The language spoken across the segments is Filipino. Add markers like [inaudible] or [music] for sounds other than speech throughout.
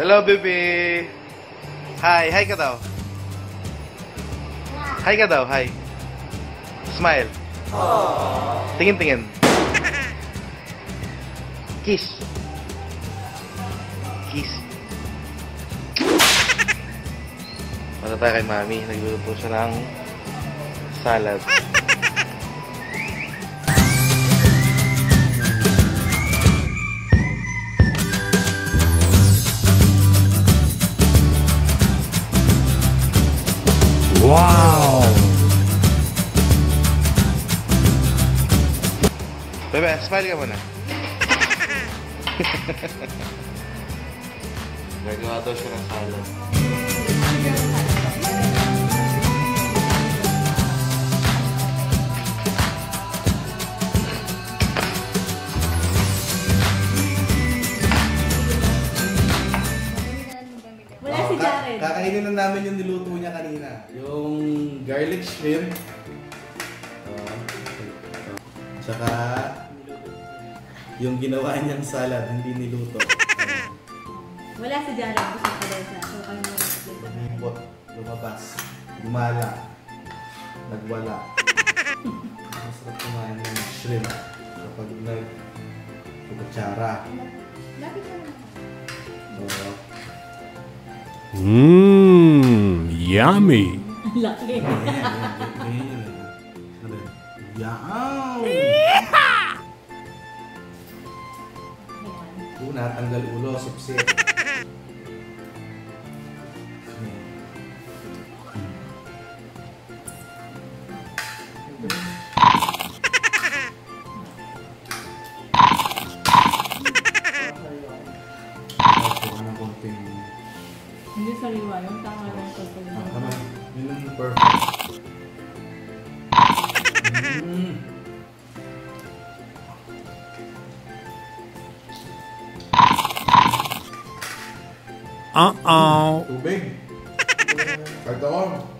Hello, baby. Hi, hi ka daw. Hi ka daw, hi. Smile. Tingin, tingin. [laughs] Kiss. Kiss. Para [laughs] tayo kay mami. Nagluluto siya ng salad. [laughs] smile ka muna. Gagawa daw siya ng salad. Wala si Jared. Ka- kakainin na namin yung niluto niya kanina. Yung garlic shrimp. Oh. Tsaka yung ginawa niyang salad, hindi niluto. [laughs] Wala si Jared. Gusto ko rin siya. So, kayo mo Lumipot, lumabas, gumala, nagwala. Masarap kumain ng shrimp kapag nag kutsara. Lapit ka naman. So, Mmm, yummy. [laughs] Laki. ganyan Tanggal ulo, sipsip. Hindi sariwa yun. Tama Uh-oh. Tubig. [laughs] Karton.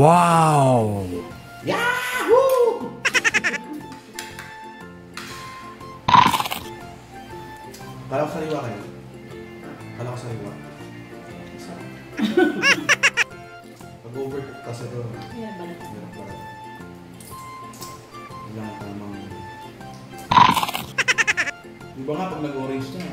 Wow! Yahoo! Kala ko sariwa kayo. Kala ko sariwa. Pag overcook kasi ito, Ayan, balik. meron pa rin. Ilang tamang... Di ba nga pag nag-orange na?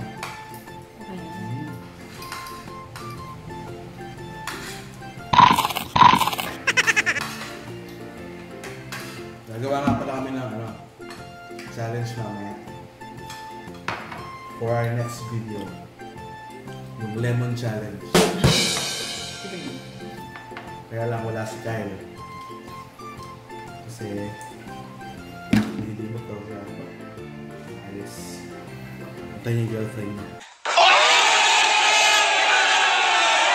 For our next video. Yung lemon challenge. Kaya lang wala si Kyle. Kasi hindi mo to sa alis. Ito yung girlfriend niya.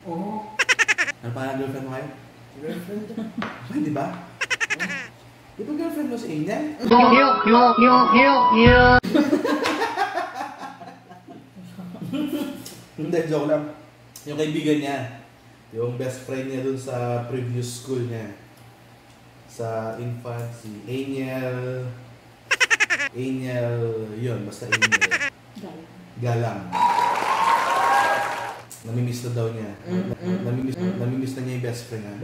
Oo. Ano pa ang girlfriend mo kayo? Girlfriend? Ay, di ba? Di ba girlfriend mo si Angel? Hindi, joke lang. Yung kaibigan niya, yung best friend niya dun sa previous school niya. Sa infant, si Angel. Angel, yun, basta Angel. Galing. Galang. Namimiss na daw niya. Namimiss, namimiss na niya yung best friend niya.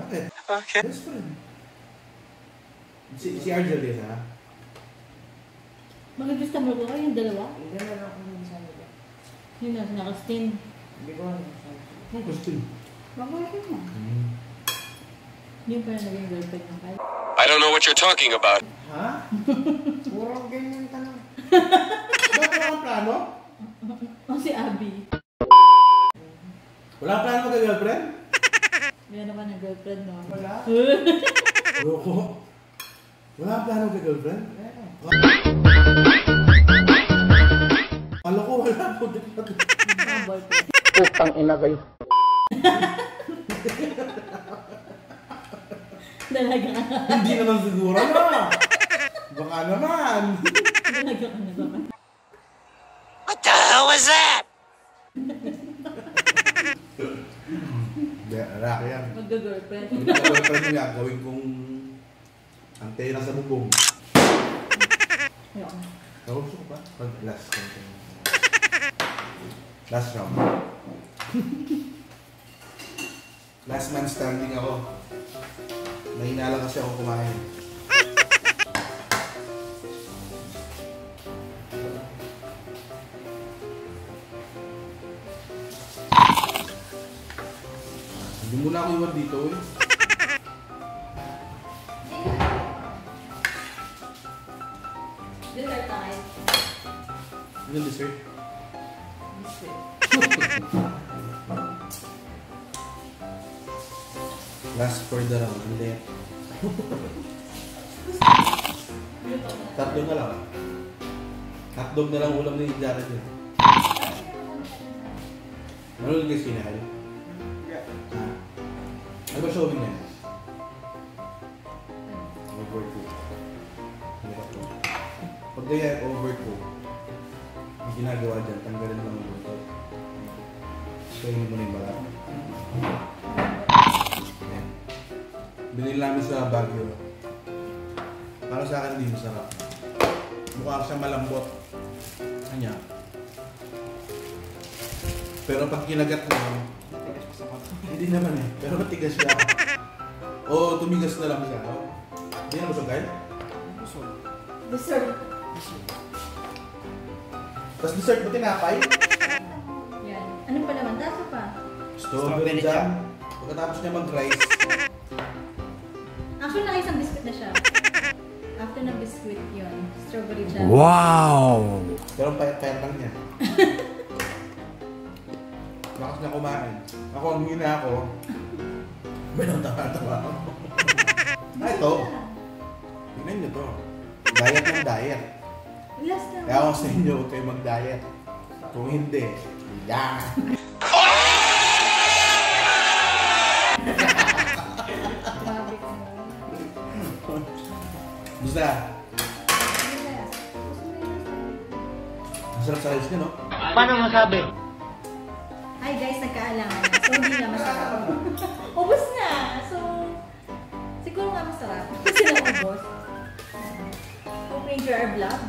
Bakit? Best friend. Si, si Argel din, ha? Mag-gusto mo ko yung dalawa? Hindi na lang ako minsan nila. Yun na, naka-steam. Hindi ko alam. Ang gusto mo. Bakit mo? Yung pala naging girlfriend ng Kyle. I don't know what you're talking about. Ha? [laughs] Puro ganyan tanong. Bakit wala kang plano? O si Abby. Wala plano magka-girlfriend? Meron naman ng girlfriend, no? Wala. [laughs] Loko. Wala kang plano magka-girlfriend? [laughs] Meron. Kala ko wala po. Mga boyfriend. Putang ina kayo. [laughs] Dalaga ka. Hindi naman siguro na. Baka naman. Dalaga ka na naman. What the hell was that? Lalaki yan. Magga-girlfriend. Yung girlfriend niya, gawin kong antena sa bubong. Ayoko na. Gusto ko ba? Pag last round. Last round. [laughs] last man standing ako. Mahina lang kasi ako kumain. Hindi mo na ako iwan dito eh. Dessert tayo. Anong dessert? Last for the round. Hindi. Tatlo na lang. Hotdog na lang ulam ni Jared yun. Marunong guys kinahal? Yeah. Ano ba showing na yan? Ko. Pag ganyan over 2, ang ginagawa dyan, tanggalin lang over 2. Tingnan mo na yung balat. Ayan. Binili namin sa Baguio. Para sa akin din sarap. Mukha siya malambot. Kanya. Pero pag kinagat mo, hindi naman eh. Pero matigas siya. [laughs] Oo, oh, tumigas na lang siya. Hindi na busog kayo? Busog. Dessert. Dessert. Tapos dessert mo tinapay? Strawberry jam. Pagkatapos niya mag-rice, Actually, naka-isang biscuit na siya. After ng biscuit yun, strawberry jam. Wow. pero payat-payat lang niya. [laughs] Lakas na kumain. Ako, ang hina ako. [laughs] Meron tawa-tawa ako. [laughs] ah, ito. Tingnan niyo to. Diet ng diet. Last na. Kaya ako sa inyo, huwag kayo mag-diet. Kung hindi, yan. Basta, ang sarap sa rice niya, no? Paano masabi? Hi guys, nagkaalangan na. So, hindi na masarap. ubos na! So, siguro nga masarap. Kasi lang ubos. Hope you enjoy our vlog.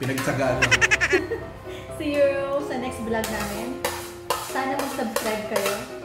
Pinagtsagaan lang. [laughs] See you sa next vlog namin. Sana mag-subscribe kayo.